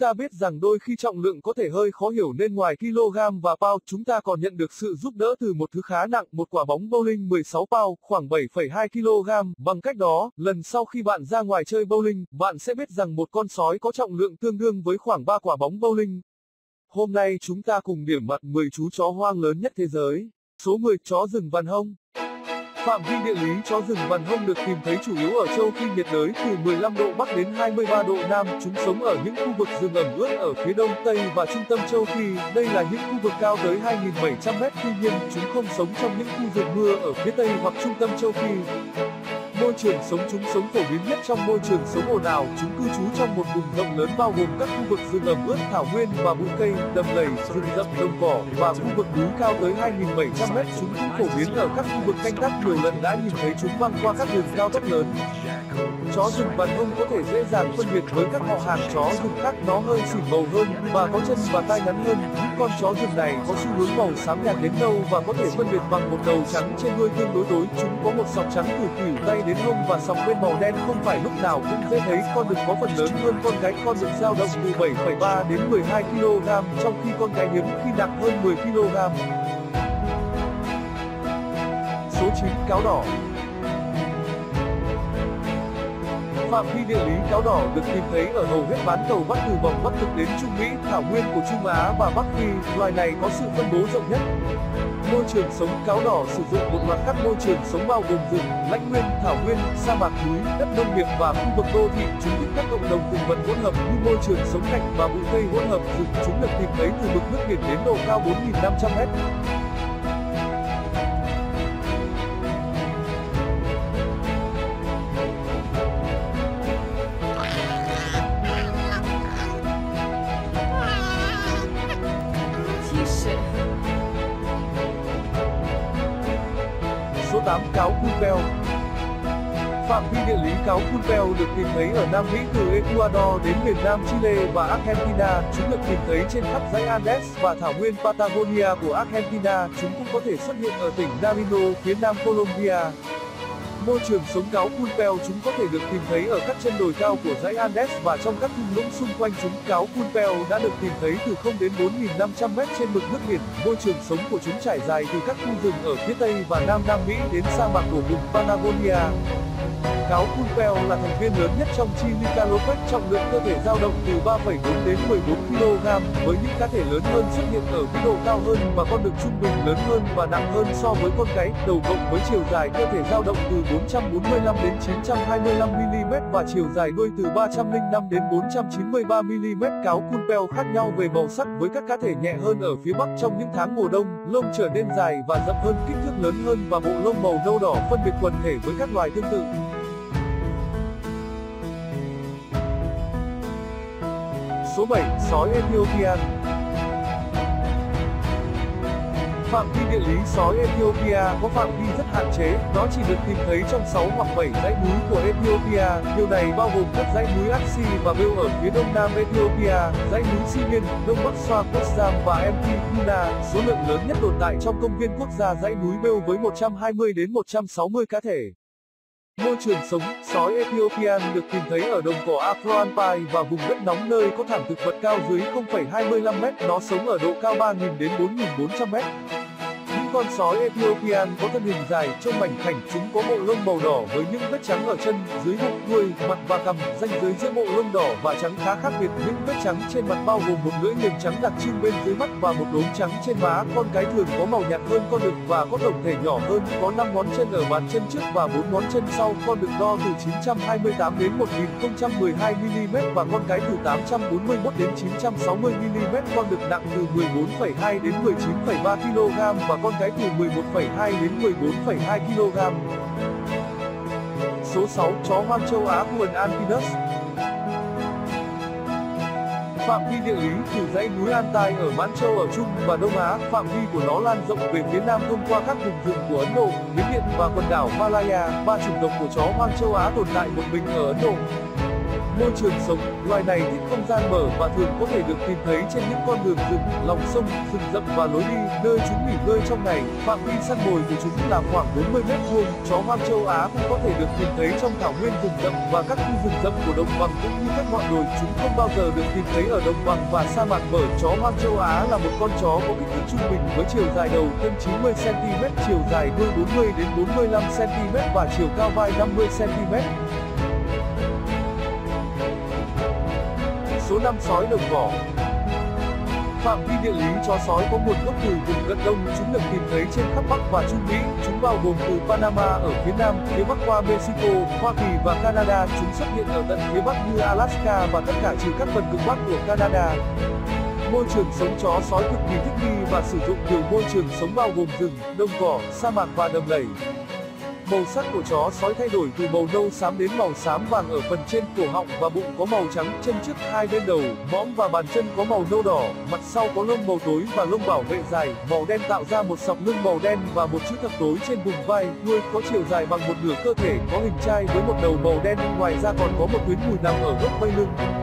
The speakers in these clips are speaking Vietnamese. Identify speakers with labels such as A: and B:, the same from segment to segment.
A: ta biết rằng đôi khi trọng lượng có thể hơi khó hiểu nên ngoài kg và pound, chúng ta còn nhận được sự giúp đỡ từ một thứ khá nặng, một quả bóng bowling 16 pound, khoảng 7,2 kg. Bằng cách đó, lần sau khi bạn ra ngoài chơi bowling, bạn sẽ biết rằng một con sói có trọng lượng tương đương với khoảng 3 quả bóng bowling. Hôm nay chúng ta cùng điểm mặt 10 chú chó hoang lớn nhất thế giới. Số 10 chó rừng văn hông. Phạm vi địa lý chó rừng vằn hông được tìm thấy chủ yếu ở châu Phi nhiệt đới từ 15 độ Bắc đến 23 độ Nam. Chúng sống ở những khu vực rừng ẩm ướt ở phía đông tây và trung tâm châu Phi. Đây là những khu vực cao tới 2.700 mét. Tuy nhiên, chúng không sống trong những khu rừng mưa ở phía tây hoặc trung tâm châu Phi. Môi trường sống chúng sống phổ biến nhất trong môi trường sống ồn ào, chúng cư trú trong một vùng rộng lớn bao gồm các khu vực rừng ẩm ướt, thảo nguyên và bụi cây, đầm lầy, rừng rậm, đồng cỏ và khu vực núi cao tới 2.700 mét. Chúng cũng phổ biến ở các khu vực canh tác nhiều lần đã nhìn thấy chúng băng qua các đường cao tốc lớn. Chó rừng vằn hung có thể dễ dàng phân biệt với các họ hàng chó rừng khác nó hơi xỉn màu hơn và có chân và tai ngắn hơn. Những con chó rừng này có xu hướng màu xám nhạt đến nâu và có thể phân biệt bằng một đầu trắng trên đuôi tương đối tối. Chúng có một sọc trắng từ khuỷu tay đến hông và sọc bên màu đen không phải lúc nào cũng dễ thấy. Con đực có phần lớn hơn con gái. Con đực dao động từ 7,3 đến 12 kg, trong khi con gái hiếm khi nặng hơn 10 kg. Số 9 cáo đỏ Phạm vi địa lý cáo đỏ được tìm thấy ở hầu hết bán cầu Bắc từ vòng Bắc cực đến Trung Mỹ, thảo nguyên của Trung Á và Bắc Phi, loài này có sự phân bố rộng nhất. Môi trường sống cáo đỏ sử dụng một loạt các môi trường sống bao gồm rừng, lãnh nguyên, thảo nguyên, sa mạc núi, đất nông nghiệp và khu vực đô thị. Chúng thích các cộng đồng thực vật hỗn hợp như môi trường sống cạnh và bụi cây hỗn hợp. Rừng chúng được tìm thấy từ mực nước biển đến độ cao 4.500 mét. Số 8 cáo Culpel Phạm vi địa lý cáo Culpel được tìm thấy ở Nam Mỹ từ Ecuador đến miền Nam Chile và Argentina. Chúng được tìm thấy trên khắp dãy Andes và thảo nguyên Patagonia của Argentina. Chúng cũng có thể xuất hiện ở tỉnh Nariño, phía nam Colombia. Môi trường sống cáo Culpel chúng có thể được tìm thấy ở các chân đồi cao của dãy Andes và trong các thung lũng xung quanh chúng. Cáo Culpel đã được tìm thấy từ 0 đến 4.500 mét trên mực nước biển. Môi trường sống của chúng trải dài từ các khu rừng ở phía Tây và Nam Nam Mỹ đến sa mạc của vùng Patagonia. Cáo Culpel là thành viên lớn nhất trong chi Lycanopus, trọng lượng cơ thể dao động từ 3,4 đến 14 kg, với những cá thể lớn hơn xuất hiện ở mức độ cao hơn và con đực trung bình lớn hơn và nặng hơn so với con cái, đầu cộng với chiều dài cơ thể dao động từ 445 đến 925 mm và chiều dài đuôi từ 305 đến 493 mm. Cáo Culpel khác nhau về màu sắc với các cá thể nhẹ hơn ở phía bắc trong những tháng mùa đông, lông trở nên dài và rậm hơn, kích thước lớn hơn và bộ lông màu nâu đỏ phân biệt quần thể với các loài tương tự. Số 7. Sói Ethiopian Phạm vi địa lý sói Ethiopia có phạm vi rất hạn chế, nó chỉ được tìm thấy trong 6 hoặc 7 dãy núi của Ethiopia. Điều này bao gồm các dãy núi Aksi và Bêu ở phía đông nam Ethiopia, dãy núi Simien, đông bắc Swakopmund và Mt Kuna. Số lượng lớn nhất tồn tại trong công viên quốc gia dãy núi Bêu với 120 đến 160 cá thể. Môi trường sống, sói Ethiopian được tìm thấy ở đồng cỏ Afroalpine và vùng đất nóng nơi có thảm thực vật cao dưới 0,25 mét. Nó sống ở độ cao 3.000 đến 4.400 mét. Con sói Ethiopian có thân hình dài, trông mảnh khảnh, chúng có bộ lông màu đỏ với những vết trắng ở chân, dưới bụng, đuôi, mặt và cằm. Ranh giới giữa bộ lông đỏ và trắng khá khác biệt. Những vết trắng trên mặt bao gồm một lưỡi liềm trắng đặc trưng bên dưới mắt và một đốm trắng trên má. Con cái thường có màu nhạt hơn con đực và có tổng thể nhỏ hơn, có 5 ngón chân ở bàn chân trước và 4 ngón chân sau. Con đực đo từ 928 đến 1012 mm và con cái từ 841 đến 960 mm. Con đực nặng từ 14,2 đến 19,3 kg và con cái từ 11,2 đến 14,2 kg. Số 6. Chó hoang châu Á buồn Alpinus Phạm vi địa lý từ dãy núi Altai ở Mãn Châu ở Trung và Đông Á, phạm vi của nó lan rộng về phía nam thông qua các vùng rừng của Ấn Độ, Miến Điện và quần đảo Malaya. Ba chủng tộc của chó hoang châu Á tồn tại một mình ở Ấn Độ. Môi trường sống, loài này thích không gian mở và thường có thể được tìm thấy trên những con đường rừng, lòng sông, rừng rậm và lối đi, nơi chúng nghỉ ngơi trong ngày. Phạm vi săn mồi của chúng là khoảng 40 mét vuông. Chó hoang châu Á cũng có thể được tìm thấy trong thảo nguyên rừng rậm và các khu rừng rậm của đồng bằng cũng như các ngọn đồi. Chúng không bao giờ được tìm thấy ở đồng bằng và sa mạc mở. Chó hoang châu Á là một con chó có kích thước trung bình với chiều dài đầu thân 90 cm, chiều dài đuôi 40 đến 45 cm và chiều cao vai 50 cm. Năm sói đồng cỏ Phạm vi địa lý chó sói có nguồn gốc từ vùng cận đông, chúng được tìm thấy trên khắp Bắc và Trung Mỹ. Chúng bao gồm từ Panama ở phía Nam, phía Bắc qua Mexico, Hoa Kỳ và Canada. Chúng xuất hiện ở tận phía Bắc như Alaska và tất cả trừ các phần cực Bắc của Canada. Môi trường sống chó sói cực kỳ thích nghi và sử dụng nhiều môi trường sống bao gồm rừng, đồng cỏ, sa mạc và đầm lầy. Màu sắc của chó sói thay đổi từ màu nâu xám đến màu xám vàng ở phần trên cổ họng và bụng có màu trắng, chân trước hai bên đầu, mõm và bàn chân có màu nâu đỏ, mặt sau có lông màu tối và lông bảo vệ dài, màu đen tạo ra một sọc lưng màu đen và một chữ thập tối trên vùng vai, đuôi có chiều dài bằng một nửa cơ thể, có hình chai với một đầu màu đen, ngoài ra còn có một tuyến mùi nằm ở gốc vây lưng.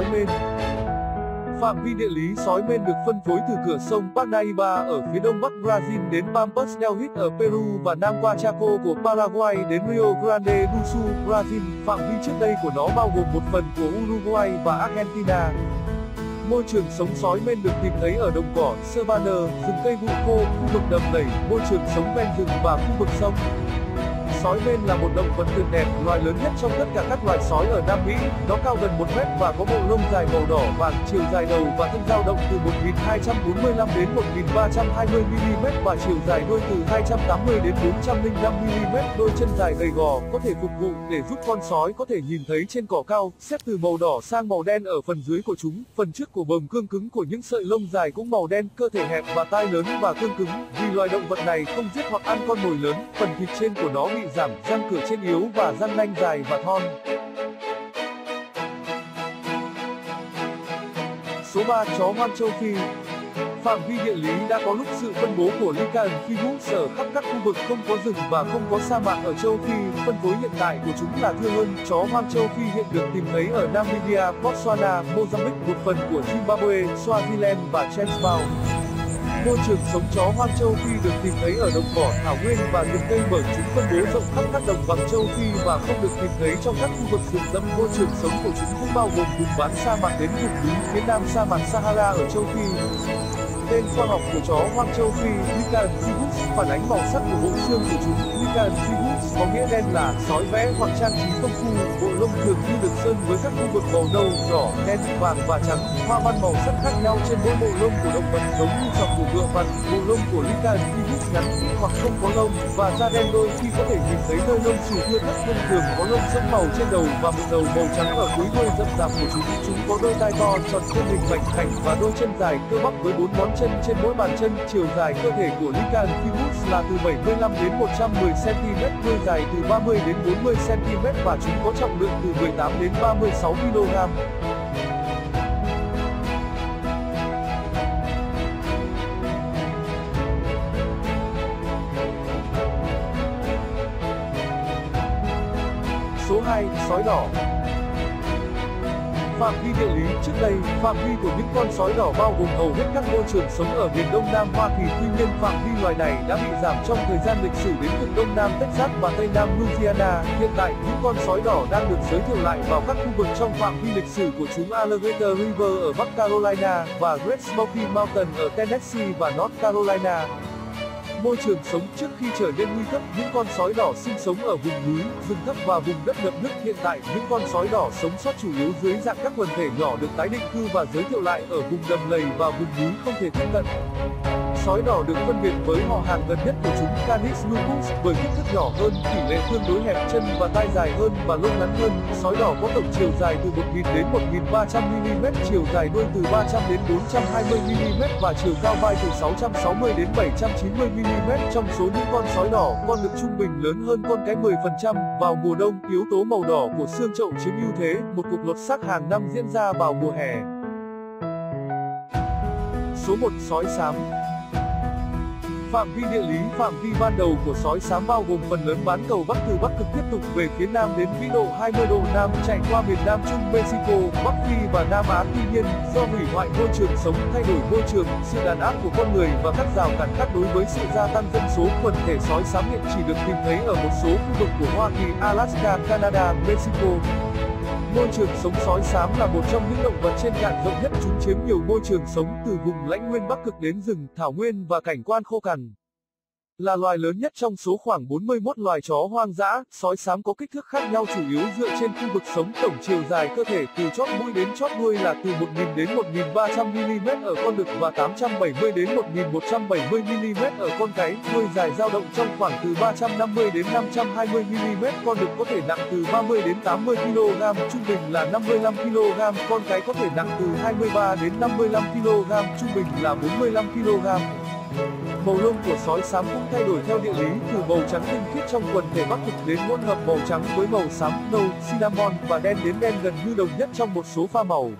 A: Sói mên. Phạm vi địa lý sói mên được phân phối từ cửa sông Parnaíba ở phía đông bắc Brazil đến Pampas del Hit ở Peru và nam qua Chaco của Paraguay đến Rio Grande do Sul, Brazil. Phạm vi trước đây của nó bao gồm một phần của Uruguay và Argentina. Môi trường sống sói mên được tìm thấy ở đồng cỏ, savanna, rừng cây bụi khô, khu vực đầm lầy, môi trường sống ven rừng và khu vực sông. Sói mên là một động vật tuyệt đẹp, loài lớn nhất trong tất cả các loài sói ở Nam Mỹ. Nó cao gần 1 mét và có bộ lông dài màu đỏ vàng, chiều dài đầu và thân dao động từ 1245 đến 1320 mm và chiều dài đuôi từ 280 đến 405 mm. Đôi chân dài gầy gò có thể phục vụ để giúp con sói có thể nhìn thấy trên cỏ cao, xếp từ màu đỏ sang màu đen ở phần dưới của chúng. Phần trước của bờm cương cứng của những sợi lông dài cũng màu đen, cơ thể hẹp và tai lớn và cương cứng. Vì loài động vật này không giết hoặc ăn con mồi lớn, phần thịt trên của nó bị giảm, răng cửa trên yếu và răng nanh dài và thon. Số 3 chó hoang châu Phi Phạm vi địa lý đã có lúc sự phân bố của Lycaon phoebus ở khắp các khu vực không có rừng và không có sa mạc ở châu Phi. Phân phối hiện tại của chúng là thưa hơn. Chó hoang châu Phi hiện được tìm thấy ở Namibia, Botswana, Mozambique, một phần của Zimbabwe, Swaziland và Transvaal. Môi trường sống chó hoang châu Phi được tìm thấy ở đồng cỏ, thảo nguyên và rừng cây bởi chúng phân bố rộng khắp các đồng bằng châu Phi và không được tìm thấy trong các khu vực rừng rậm. Môi trường sống của chúng cũng bao gồm vùng bán sa mạc đến vùng núi phía nam sa mạc Sahara ở châu Phi. Tên khoa học của chó hoang châu Phi, Lycaon phản ánh màu sắc của bộ xương của chúng. Lycaon có nghĩa đen là sói vẽ hoặc trang trí công phu. Bộ lông thường như được sơn với các khu vực màu nâu, đỏ, đen, vàng và trắng. Hoa văn màu sắc khác nhau trên mỗi bộ lông của động vật giống như trong của ngựa vằn. Bộ lông của Lycaon phoebus ngắn hoặc không có lông và da đen đôi khi có thể nhìn thấy nơi lông xù thưa thất thông thường có lông sẫm màu trên đầu và một đầu màu trắng ở cuối đuôi rậm rạp của chúng. Chúng có đôi tai to, tròn thân hình mảnh khảnh và đôi chân dài cơ bắp với bốn ngón chân trên mỗi bàn chân. Chiều dài cơ thể của Lycaon phoebus là từ 75 đến 110 cm, đuôi dài từ 30 đến 40 cm và chúng có trọng lượng từ 18 đến 36 kg. Số 2, sói đỏ. Phạm vi địa lý trước đây, phạm vi của những con sói đỏ bao gồm hầu hết các môi trường sống ở miền Đông Nam Hoa Kỳ. Tuy nhiên, phạm vi loài này đã bị giảm trong thời gian lịch sử đến cực Đông Nam Texas và Tây Nam Louisiana. Hiện tại, những con sói đỏ đang được giới thiệu lại vào các khu vực trong phạm vi lịch sử của chúng Alligator River ở Bắc Carolina và Great Smoky Mountain ở Tennessee và North Carolina. Môi trường sống trước khi trở nên nguy cấp, những con sói đỏ sinh sống ở vùng núi, rừng thấp và vùng đất ngập nước. Hiện tại, những con sói đỏ sống sót chủ yếu dưới dạng các quần thể nhỏ được tái định cư và giới thiệu lại ở vùng đầm lầy và vùng núi không thể tiếp cận sói đỏ được phân biệt với họ hàng gần nhất của chúng Canis lupus bởi kích thước nhỏ hơn, tỷ lệ tương đối hẹp chân và tai dài hơn và lông ngắn hơn. Sói đỏ có tổng chiều dài từ 1.000 đến 1.300 mm, chiều dài đuôi từ 300 đến 420 mm và chiều cao vai từ 660 đến 790 mm. Trong số những con sói đỏ, con ngực trung bình lớn hơn con cái 10%. Vào mùa đông, yếu tố màu đỏ của xương chậu chiếm ưu thế. Một cuộc lột xác hàng năm diễn ra vào mùa hè. Số 1 Sói xám Phạm vi địa lý Phạm vi ban đầu của sói xám bao gồm phần lớn bán cầu Bắc từ Bắc Cực tiếp tục về phía Nam đến vĩ độ 20 độ Nam chạy qua miền Nam Trung Mexico, Bắc Phi và Nam Á. Tuy nhiên, do hủy hoại môi trường sống, thay đổi môi trường, sự đàn áp của con người và các rào cản khác đối với sự gia tăng dân số, quần thể sói xám hiện chỉ được tìm thấy ở một số khu vực của Hoa Kỳ, Alaska, Canada, Mexico. Môi trường sống sói xám là một trong những động vật trên cạn rộng nhất chúng chiếm nhiều môi trường sống từ vùng lãnh nguyên Bắc Cực đến rừng, thảo nguyên và cảnh quan khô cằn. Là loài lớn nhất trong số khoảng 41 loài chó hoang dã, sói xám có kích thước khác nhau chủ yếu dựa trên khu vực sống tổng chiều dài cơ thể từ chót mũi đến chót đuôi là từ 1.000 đến 1.300 mm ở con đực và 870 đến 1.170 mm ở con cái, đuôi dài dao động trong khoảng từ 350 đến 520 mm, con đực có thể nặng từ 30 đến 80 kg, trung bình là 55 kg, con cái có thể nặng từ 23 đến 55 kg, trung bình là 45 kg. Màu lông của sói xám cũng thay đổi theo địa lý, từ màu trắng tinh khiết trong quần thể bắc cực đến hỗn hợp màu trắng với màu xám, nâu, cinnamon và đen đến đen gần như đồng nhất trong một số pha màu.